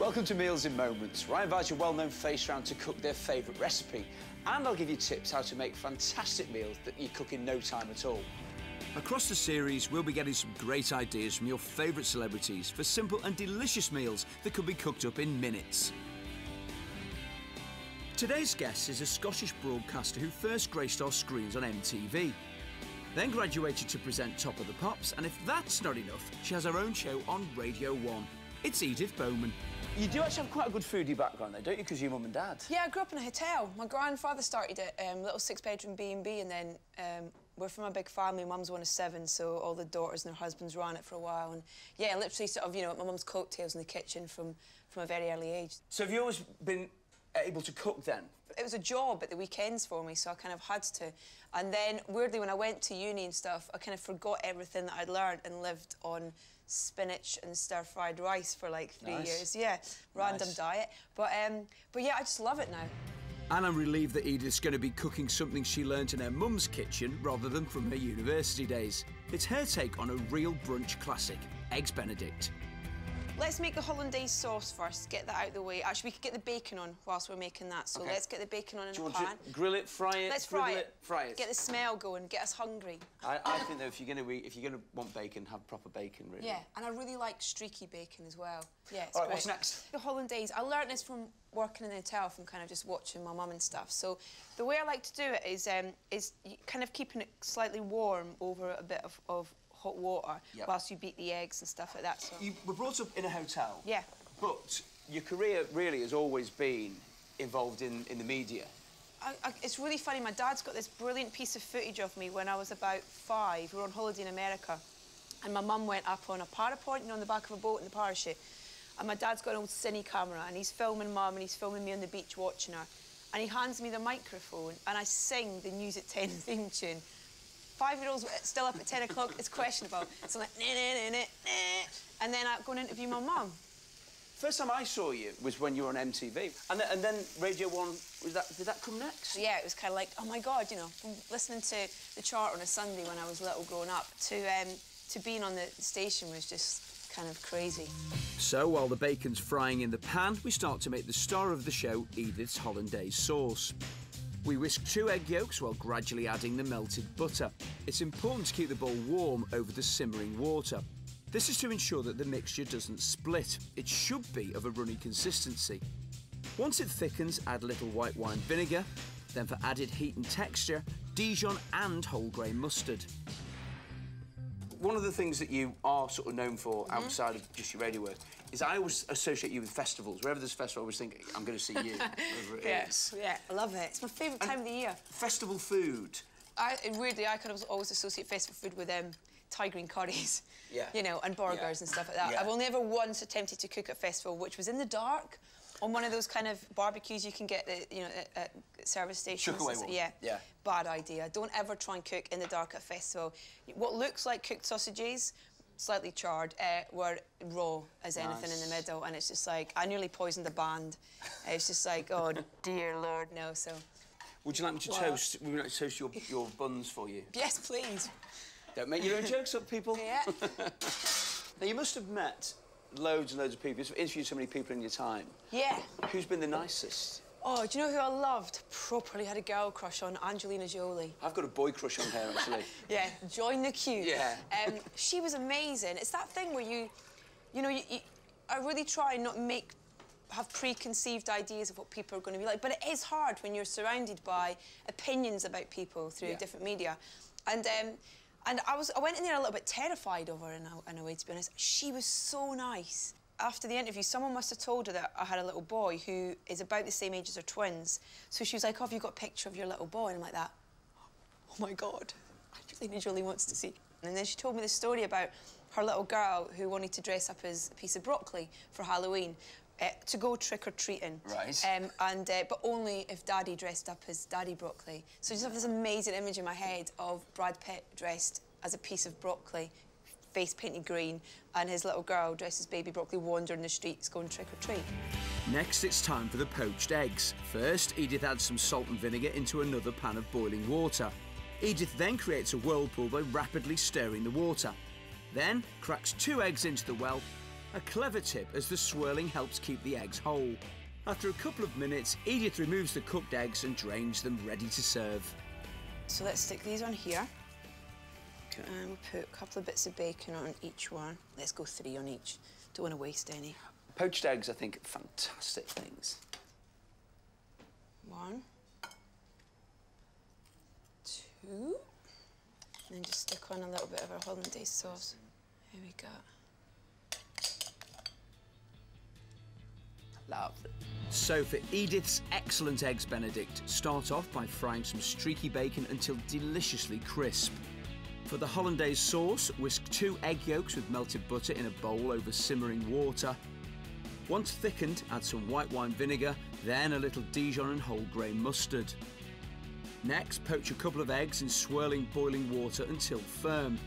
Welcome to Meals in Moments, where I invite a well-known face round to cook their favourite recipe. And I'll give you tips how to make fantastic meals that you cook in no time at all. Across the series, we'll be getting some great ideas from your favourite celebrities for simple and delicious meals that could be cooked up in minutes. Today's guest is a Scottish broadcaster who first graced our screens on MTV. Then graduated to present Top of the Pops, and if that's not enough, she has her own show on Radio 1. It's Edith Bowman. You do actually have quite a good foodie background, though, don't you? Because your mum and dad. Yeah, I grew up in a hotel. My grandfather started a um, little six-bedroom B&B, and then um, we're from a big family. Mum's one of seven, so all the daughters and their husbands ran it for a while. And yeah, literally sort of, you know, my mum's coattails in the kitchen from, from a very early age. So have you always been able to cook then? It was a job at the weekends for me, so I kind of had to. And then, weirdly, when I went to uni and stuff, I kind of forgot everything that I'd learned and lived on spinach and stir-fried rice for like three Nice. years. Yeah, random Nice. diet. But um, but yeah, I just love it now. And I'm relieved that Edith's going to be cooking something she learnt in her mum's kitchen rather than from her university days. It's her take on a real brunch classic, Eggs Benedict. Let's make the hollandaise sauce first, get that out of the way. Actually, we could get the bacon on whilst we're making that. So Okay. let's get the bacon on in Do you a want pan. grill it, fry it, Let's fry it, fry it? Get the smell going, get us hungry. I, I think though, if you're going to if you're going to want bacon, have proper bacon, really. Yeah, and I really like streaky bacon as well. Yeah, it's All right, great. what's next? The hollandaise. I learnt this from working in the hotel, from kind of just watching my mum and stuff. So the way I like to do it is um, is kind of keeping it slightly warm over a bit of, of hot water Yep. whilst you beat the eggs and stuff like that. So You were brought up in a hotel. Yeah. But your career really has always been involved in, in the media. I, I, it's really funny. My dad's got this brilliant piece of footage of me when I was about five. We were on holiday in America, and my mum went up on a parapoint, you know, on the back of a boat in the parachute. And my dad's got an old cine camera, and he's filming mum, and he's filming me on the beach watching her. And he hands me the microphone, and I sing the News at 10 theme tune. Five-year-olds still up at 10 o'clock, it's questionable. So I'm like, nah, nah, nah, nah, nah. And then I go and interview my mum. First time I saw you was when you were on MTV, and then, and then Radio One. Was that did that come next? yeah, it was kind of like, oh my god, you know, from listening to the chart on a Sunday when I was little growing up to um, to being on the station was just kind of crazy. So while the bacon's frying in the pan, we start to make the star of the show, Edith's hollandaise sauce. We whisk two egg yolks while gradually adding the melted butter. It's important to keep the bowl warm over the simmering water. This is to ensure that the mixture doesn't split. It should be of a runny consistency. Once it thickens, add a little white wine vinegar. Then for added heat and texture, Dijon and whole grain mustard. One of the things that you are sort of known for Mm-hmm. outside of just your radio work is I always associate you with festivals. Wherever there's a festival, I always think I'm going to see you. yes, is. yeah, I love it. It's my favourite time of the year. Festival food. I weirdly I kind of always associate festival food with um, Thai green curries, Yeah. you know, and burgers Yeah. and stuff like that. Yeah. I've only ever once attempted to cook at festival, which was in the dark. On one of those kind of barbecues you can get, at, you know, at, at service stations. Shook away one. Yeah. Yeah. Bad idea. Don't ever try and cook in the dark at festival. What looks like cooked sausages, slightly charred, uh, were raw as anything in the middle, and it's just like I nearly poisoned the band. it's just like, oh dear lord, no. So Would you like me to What? toast? Would you like to toast your, your buns for you? yes, please. Don't make your own jokes up, people. Yeah. Now you must have met loads and loads of people. You've interviewed so many people in your time. Yeah. Who's been the nicest? Oh, do you know who I loved? Properly had a girl crush on Angelina Jolie. I've got a boy crush on her actually. Yeah, join the queue. Yeah. Um, she was amazing. It's that thing where you, you know, you, you, I really try and not make, have preconceived ideas of what people are going to be like. But it is hard when you're surrounded by opinions about people through Yeah. different media. And um, and I was, I went in there a little bit terrified of her in a, in a way, to be honest. She was so nice. After the interview, someone must have told her that I had a little boy who is about the same age as her twins. So she was like, oh, have you got a picture of your little boy? And I'm like that oh my God, I Angelina Jolie wants to see. And then she told me the story about her little girl who wanted to dress up as a piece of broccoli for Halloween. Uh, to go trick or treating, Right. Um, and uh, but only if Daddy dressed up as Daddy Broccoli. So I just have this amazing image in my head of Brad Pitt dressed as a piece of broccoli, face painted green, and his little girl dressed as Baby Broccoli wandering the streets going trick or treat. Next, it's time for the poached eggs. First, Edith adds some salt and vinegar into another pan of boiling water. Edith then creates a whirlpool by rapidly stirring the water. Then, cracks two eggs into the well, A clever tip as the swirling helps keep the eggs whole. After a couple of minutes, Edith removes the cooked eggs and drains them ready to serve. So let's stick these on here. And we'll put a couple of bits of bacon on each one. Let's go three on each. Don't want to waste any. Poached eggs, I think, are fantastic things. One. Two. And then just stick on a little bit of our hollandaise sauce. Here we go. Lovely. So for Edith's excellent eggs benedict, start off by frying some streaky bacon until deliciously crisp. For the hollandaise sauce, whisk two egg yolks with melted butter in a bowl over simmering water. Once thickened, add some white wine vinegar, then a little Dijon and whole grain mustard. Next, poach a couple of eggs in swirling boiling water until firm.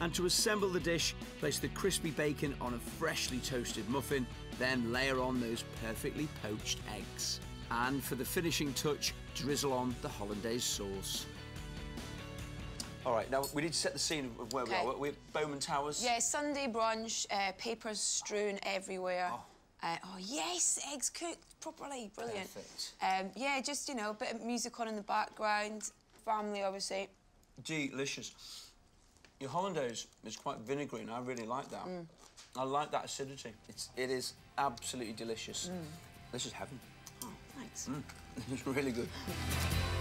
And to assemble the dish, place the crispy bacon on a freshly toasted muffin, then layer on those perfectly poached eggs. And for the finishing touch, drizzle on the hollandaise sauce. All right, now we need to set the scene of where Okay. we are. We're at Bowman Towers. Yeah, Sunday brunch, uh, papers strewn everywhere. Oh. Uh, oh, yes, eggs cooked properly. Brilliant. Perfect. Um, yeah, just, you know, a bit of music on in the background. Family, obviously. Delicious. Your hollandaise is quite vinegary, and I really like that. I like that acidity. It's, it is absolutely delicious. This is heaven. Oh, thanks. It's really good.